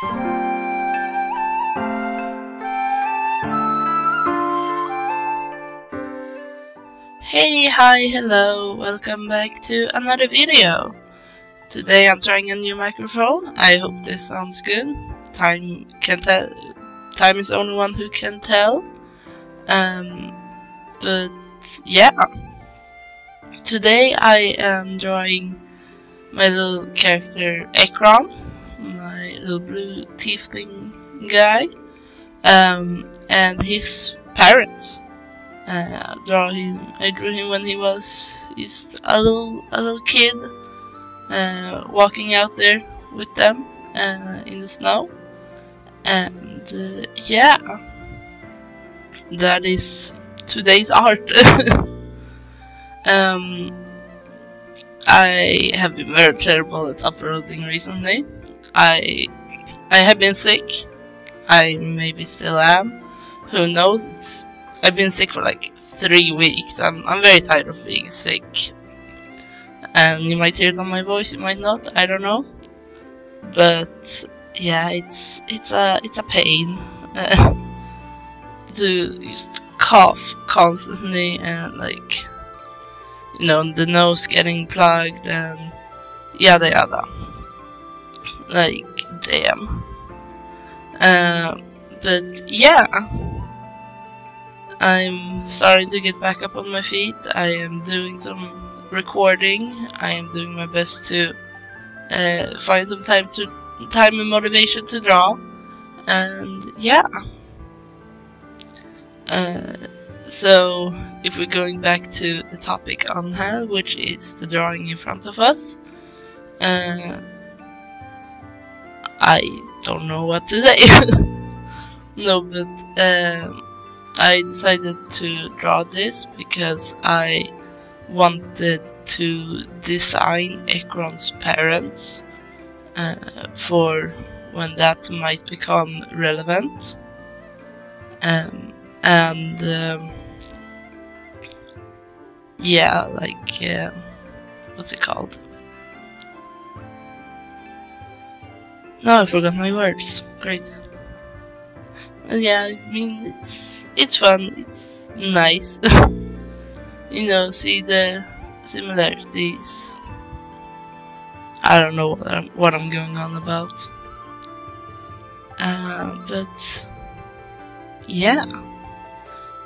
Hey, hi, hello, welcome back to another video. Today I'm trying a new microphone. I hope this sounds good. Time can tell. Time is the only one who can tell. Um, but yeah. Today I am drawing my little character Ekron, little blue thing guy, um, and his parents. Uh, draw him. I drew him when he was just a little a little kid, uh, walking out there with them uh, in the snow, and uh, yeah, that is today's art. um, I have been very terrible at uploading recently. I I have been sick. I maybe still am. Who knows? It's I've been sick for like three weeks. I'm I'm very tired of being sick. And you might hear it on my voice, you might not, I don't know. But yeah, it's it's a it's a pain to just cough constantly and like you know the nose getting plugged and yada yada. Like damn. Uh, but yeah. I'm starting to get back up on my feet. I am doing some recording. I am doing my best to uh, find some time to time and motivation to draw. And yeah. Uh, so if we're going back to the topic on hand, which is the drawing in front of us, uh, I don't know what to say. no, but. Um, I decided to draw this because I wanted to design Ekron's parents uh, for when that might become relevant. Um, and um, yeah, like uh, what's it called? No, I forgot my words. Great. yeah, I mean it's it's fun. It's nice. you know, see the similarities. I don't know what I'm, what I'm going on about. Uh, but yeah,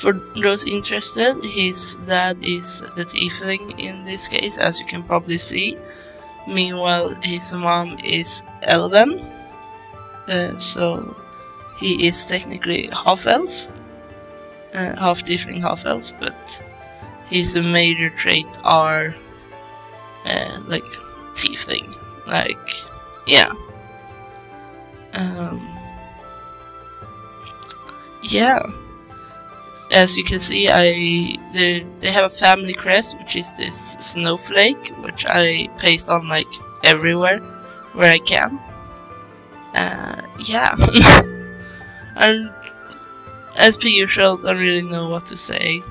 for those interested, his dad is the tiefling in this case, as you can probably see. Meanwhile, his mom is elven, uh, so he is technically half elf uh, half tiefling, half elf, but his major trait are uh, like tiefling, like yeah. Um, yeah. As you can see, I they they have a family crest, which is this snowflake, which I paste on like everywhere where I can. Uh, yeah. and as per usual, don't really know what to say.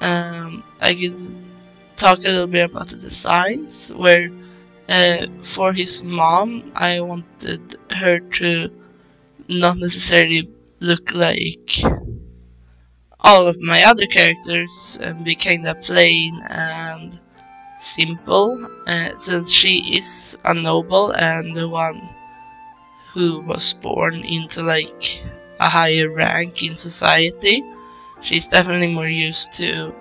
Um, I can talk a little bit about the designs, where uh, for his mom, I wanted her to not necessarily look like all of my other characters and be kinda plain and simple, uh, since she is a noble and the one who was born into like a higher rank in society. She's definitely more used to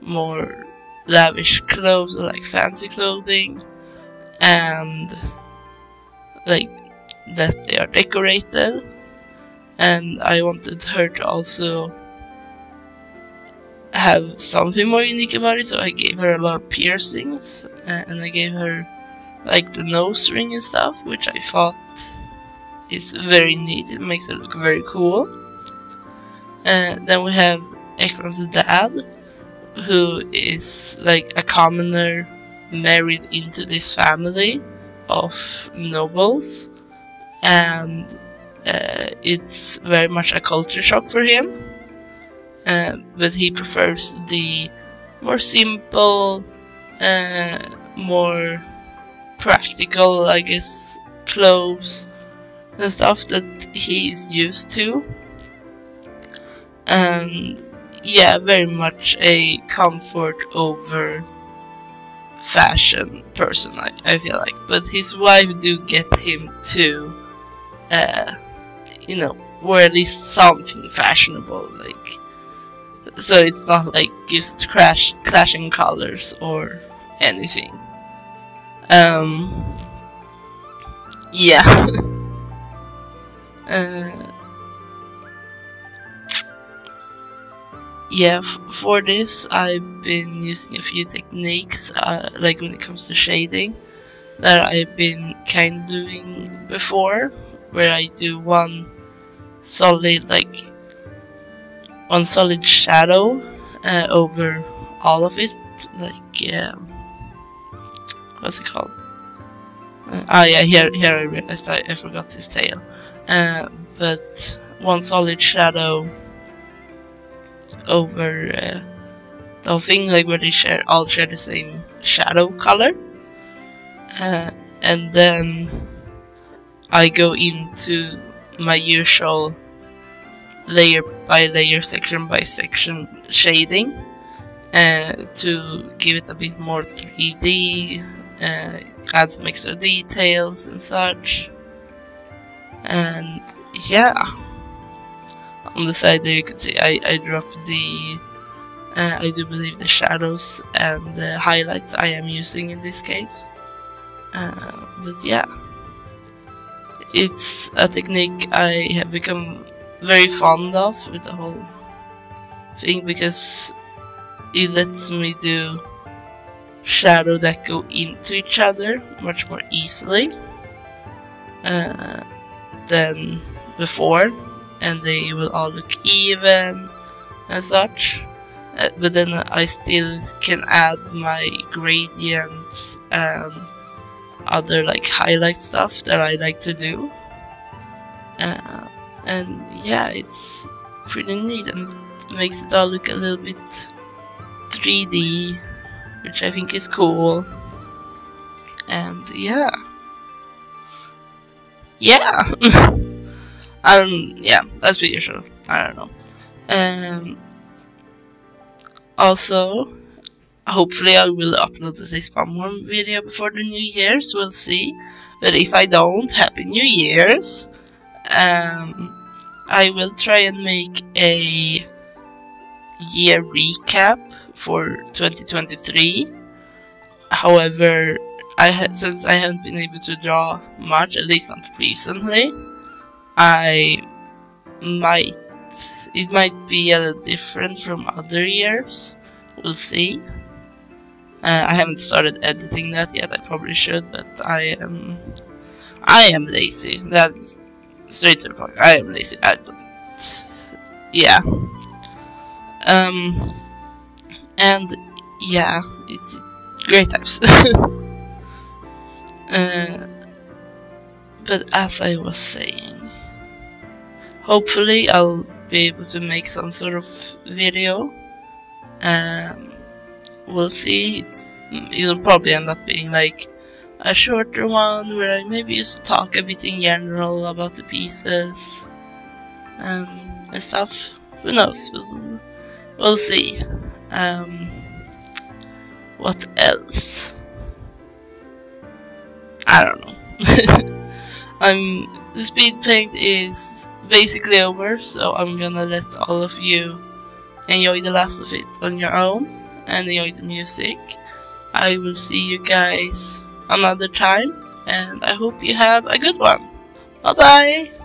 more lavish clothes like fancy clothing and like that they are decorated and I wanted her to also have something more unique about it so I gave her a lot of piercings and I gave her like the nose ring and stuff which I thought is very neat. It makes it look very cool. And then we have Ekron's dad, who is like a commoner married into this family of nobles, and uh, it's very much a culture shock for him. Uh, but he prefers the more simple, uh, more practical, I guess, clothes and stuff that he's used to. And yeah, very much a comfort over fashion person, I, I feel like. But his wife do get him to, uh, you know, wear at least something fashionable, like. So it's not like just crash clashing colors or anything. Um. Yeah. uh, yeah, for this I've been using a few techniques, uh, like when it comes to shading, that I've been kind of doing before, where I do one solid, like, one solid shadow uh, over all of it, like, um, what's it called? Uh, ah yeah, here, here I realized I, I forgot his tail. Uh, but one solid shadow over uh, the whole thing, like where they share all share the same shadow color. Uh, and then I go into my usual layer by layer, section by section shading uh, to give it a bit more 3D, uh, add some extra details and such. And yeah. On the side there you can see I, I dropped the uh, I do believe the shadows and the highlights I am using in this case. Uh, but yeah. It's a technique I have become very fond of with the whole thing because it lets me do shadow that go into each other much more easily uh, than before and they will all look even and such. Uh, but then I still can add my gradients and other like highlight stuff that I like to do. Uh, and yeah, it's pretty neat and makes it all look a little bit 3D, which I think is cool. And yeah. Yeah! Um, yeah, that's pretty sure. I don't know. Um, also, hopefully I will upload this one more video before the New Year's, we'll see. But if I don't, Happy New Year's. Um, I will try and make a year recap for 2023. However, I since I haven't been able to draw much, at least not recently, I might it might be a little different from other years. We'll see. Uh, I haven't started editing that yet. I probably should, but I am I am lazy. That's straight to the point. I am lazy. I. Yeah. Um. And yeah, it's great times. uh, but as I was saying hopefully I'll be able to make some sort of video. Um, we'll see. It's, it'll probably end up being like a shorter one where I maybe just talk a bit in general about the pieces and, stuff. Who knows? We'll, we'll see. Um, what else? I don't know. I'm the speed paint is basically over, so I'm gonna let all of you enjoy the last of it on your own and enjoy the music. I will see you guys another time, and I hope you have a good one. Bye bye!